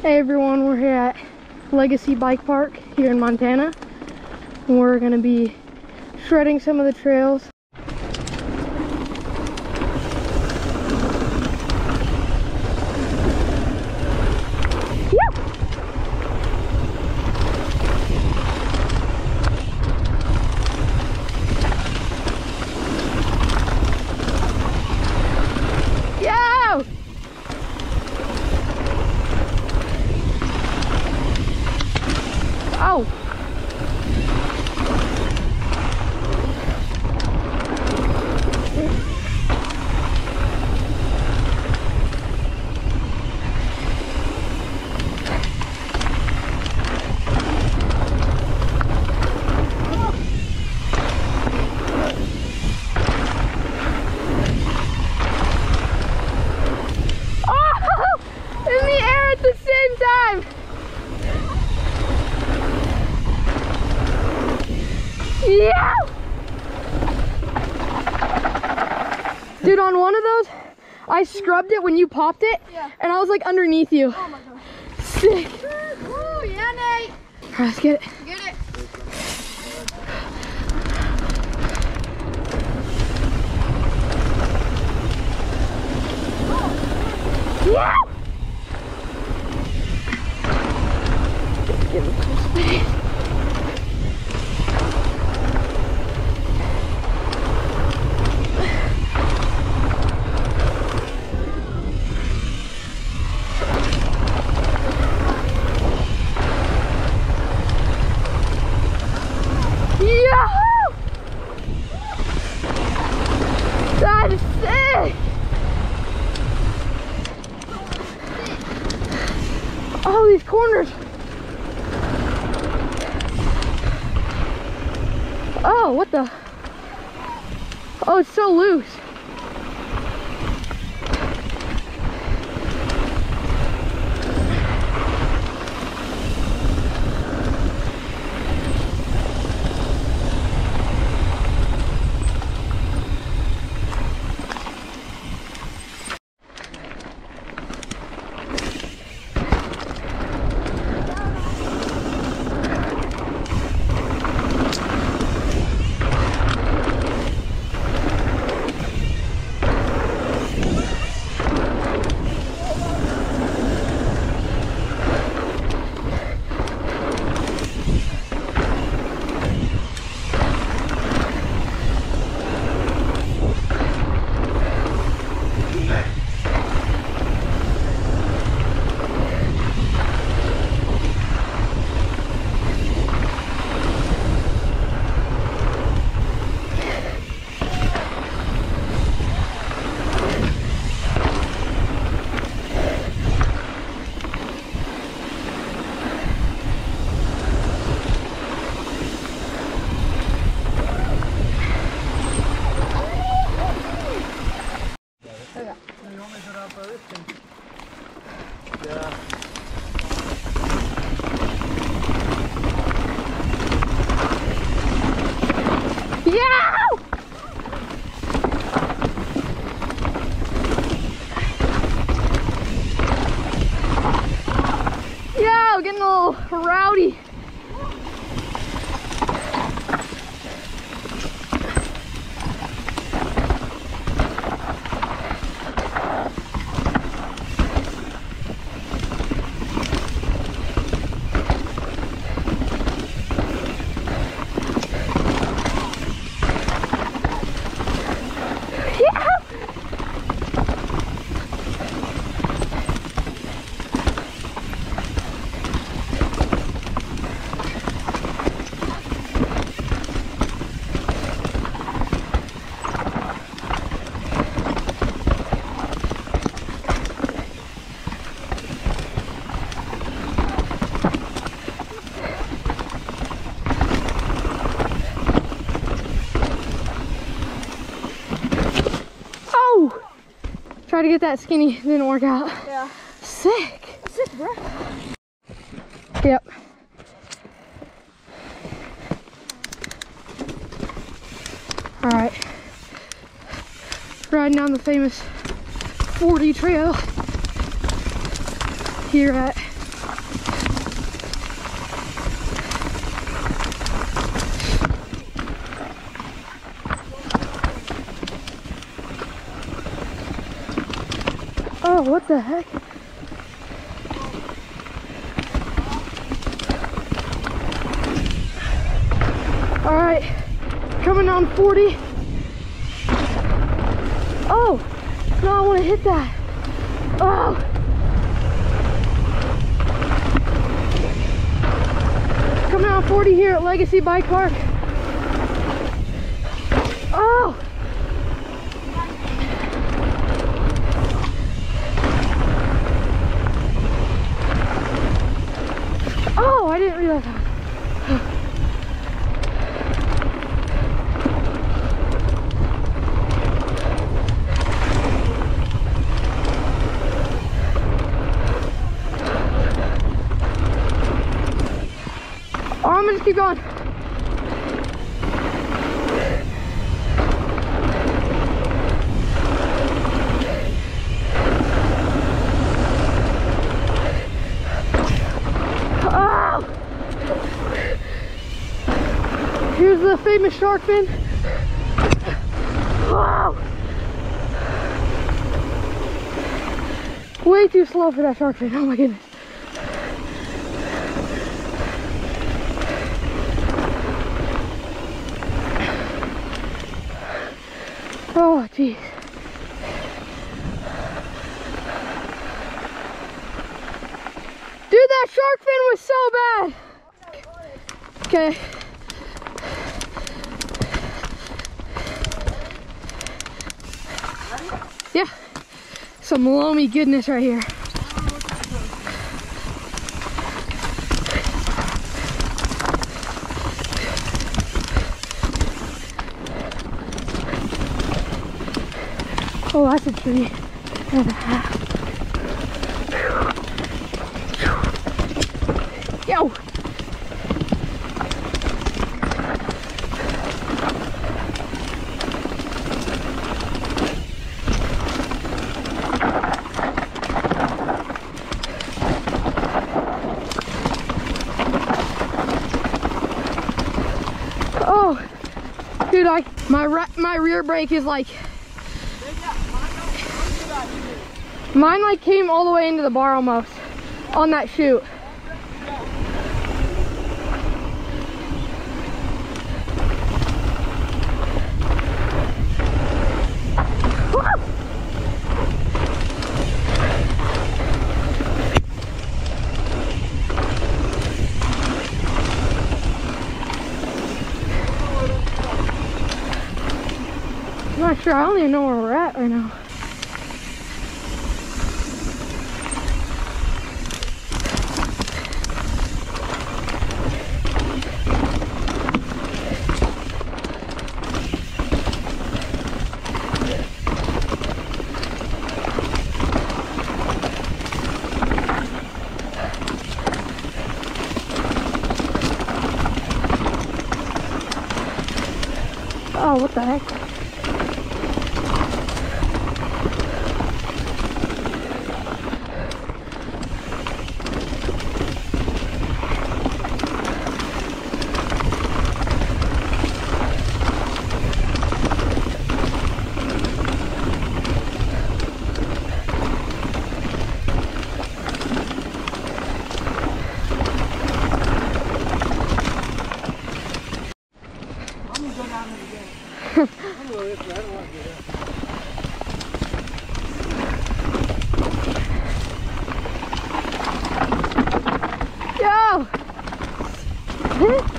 Hey everyone, we're here at Legacy Bike Park here in Montana. And we're gonna be shredding some of the trails. Yo! Oh! Oh! In the air at the same time! Yeah! Dude, on one of those, I scrubbed it when you popped it, Yeah. and I was like underneath you. Oh my god. Sick. Woo, yeah, Nate. Alright, let's get it. These corners. Oh, what the? Oh, it's so loose. To get that skinny, didn't work out. Yeah. Sick. Sick, bro. Yep. All right. Riding down the famous 40 trail here at Oh, what the heck? All right, coming on 40. Oh, no, I want to hit that. Oh. Coming on 40 here at Legacy Bike Park. Oh. Oh, I didn't realize that. Oh, I'm gonna just keep going. Oh! Here's the famous shark fin. Wow! Way too slow for that shark fin. Oh my goodness. Oh, jeez. Dude, that shark fin was so bad. Okay. Some loamy goodness right here. Oh, that's a tree and a half. Yo! Oh, dude, I my re my rear brake is like Mine like came all the way into the bar almost on that chute. Sure. I don't even know where we're at right now. Oh, what the heck? Yo! Mm-hmm.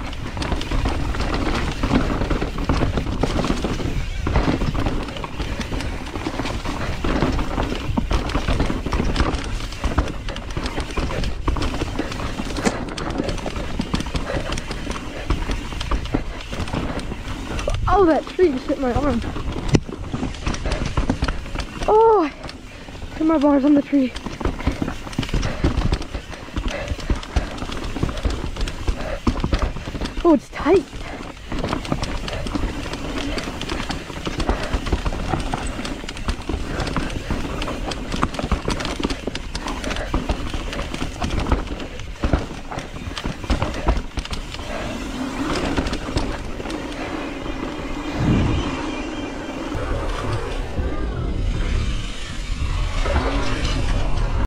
Oh, that tree just hit my arm. Oh, hit my bars on the tree. Oh, it's tight.